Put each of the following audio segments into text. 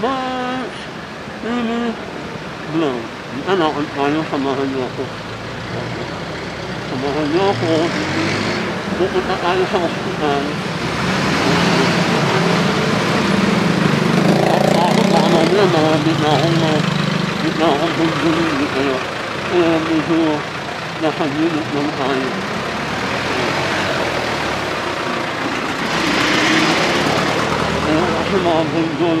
much. Really? Blow. Ano, ano, samahan niyo ako. Samahan niyo ako. Pupunta tayo sa hospital. Ako, baka mamaya marami na akong na, di na akong bundulin. Kaya, kaya medyo nasa unit lang tayo. Kaya kasi mga bundol,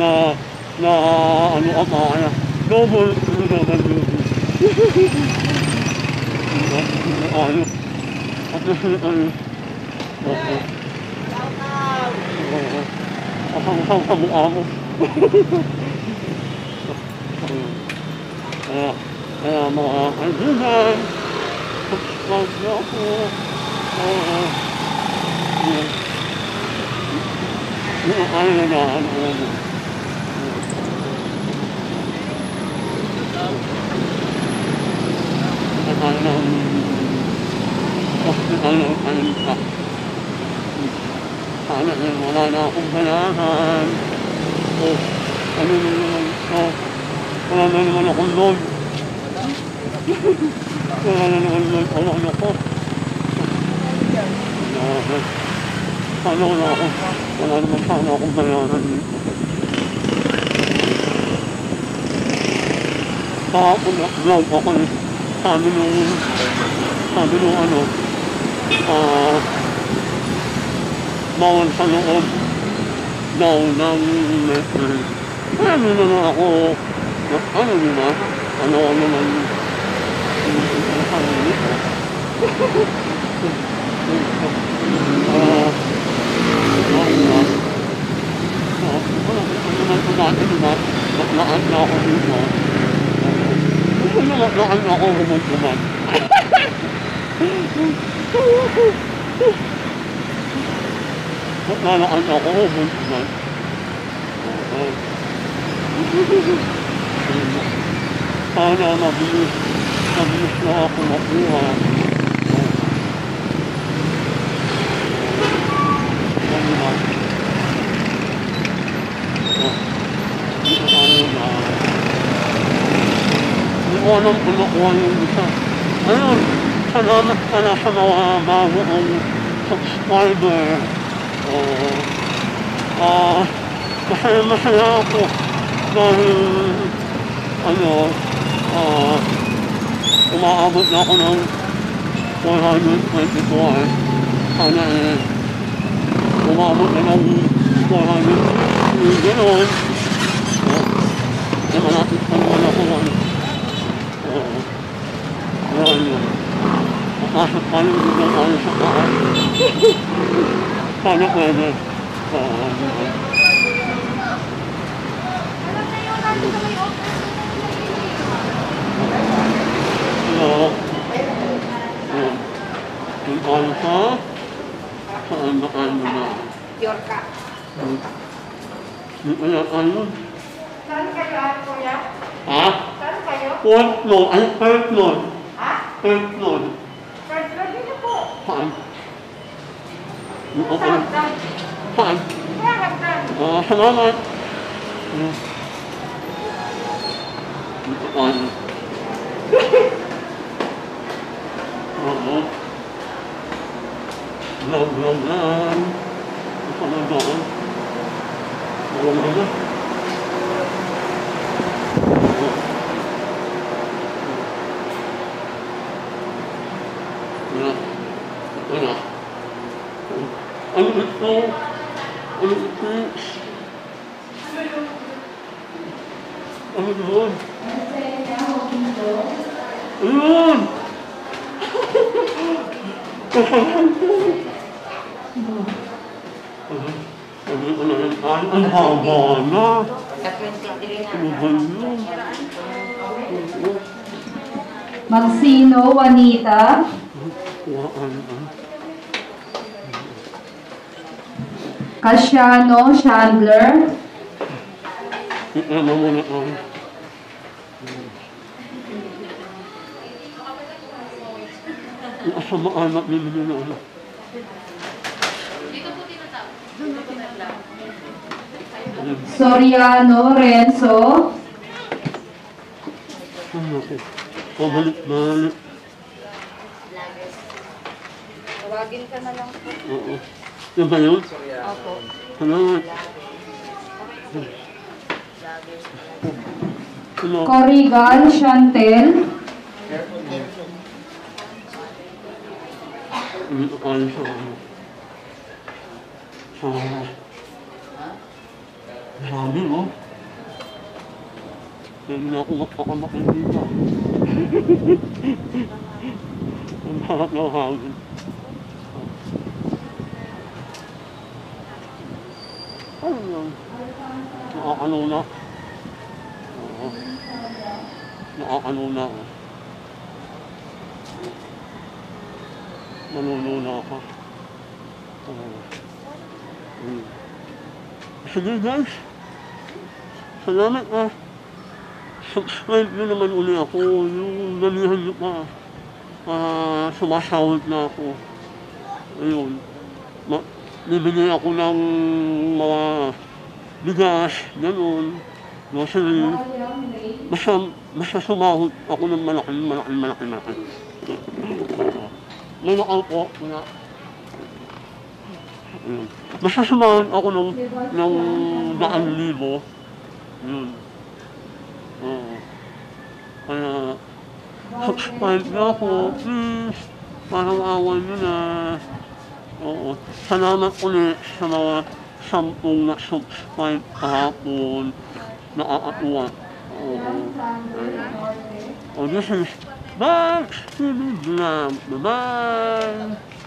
na, double PWD. double PWD, ang nangyayari. Ako, 20% lang, 20% lang pauwa. Kaya ayaw ko. Oo. Yun. Diba? Bago ano ah, ako, napili ka pa, wala na. Oo. Oo. Yun. Tapos, yun. Na, na, ano pa, ano, duty. Ano, ano, ano na na, ano na na. Ano na, eh, wala na akong kailangan. O, ano na naman, o, wala na naman akong loan. wala na naman loan, wala na. Grabe. Sana wala ako, wala naman sana akong kailangan dito. Kahapon na-vlog ako eh. Sabi nung, sabi nung ano, ah, bawal sa loob daw ng Netflix. Kaya ano naman ako, na- ano diba, ano ako naman. Ah, ano na, ah, naman na. Ano naman baklaan na ako rumuntuman. Naglalakad ako, buntuman. Oo. Sana mabilis, mabilis na ako makuha. Ano na? Oh. Dito tayo na. Hindi ko kung nakuha yung isa. Ayun, salamat pala sa mga bago kong subscriber. Oo. Ah, masaya masaya ako dahil ano, ah, umaabot na ako ng 424. Sana eh, umabot na ng 400. Yung gano'n. Oh, eh, malapit pa naman ako ano. Makasap pa yung biglang tayo sa kaan. Sana pwede. Hello. Yun. Yung alsa, saan ba kayo na? Yorka. Yung kaya ano? Saan kayo, kuya? Ha? Saan kayo? Fourth floor. Ay, third floor. Ha? Third floor. First floor dito po. Saan? Yung Sa ako. hagdan. Saan? Sa hagdan. Ah, salamat. Hmm. Dito tayo. Oo. Vlog, vlog lang. Ito na doon. Walang mga. Oo. Wala. Wala. Ano ito? Ano ito? Ano doon? Ayun! Kasalan ko! Ano? Na ang haba na. Sa 23 Ano na. ba yun? Magsino Juanita, Kuhaan ah. Casiano Chandler, Ito na muna ang... Ang asamaan na bibili na ano. Soriano Renzo, Ano ako? Pabalik, Tawagin ka na lang po. Oo. Yan ba yun? Opo. Salamat. Ano? Corrigal Chantel, sa ano. Sa... Sabi mo. Hindi na ako magpakamakil dito. Ang harap ng hangin. Ano yan? Nakakano na. Oo. Nakakano na ako. Nanununa ako. Oo. Hmm. Sige guys. Salamat ah. Subscribe nyo naman uli ako. Yung nalihan nyo pa. Ah, sumasahod na ako. Ayun. Ma bibili ako ng mga bigas, ganun. Grocery. Basta, basta sumahod ako ng malaki, malaki, malaki, malaki. May nakal po, wala. Basta sumahod ako ng, ng daan libo. Yun. Oo. Kaya, subscribe na ako, please. Parang awan nyo na. Oo. Salamat ulit sa mga sampung na subscribe kahapon. Nakakatuwa. Oo. Oh, this is Max TV Vlog. Bye-bye!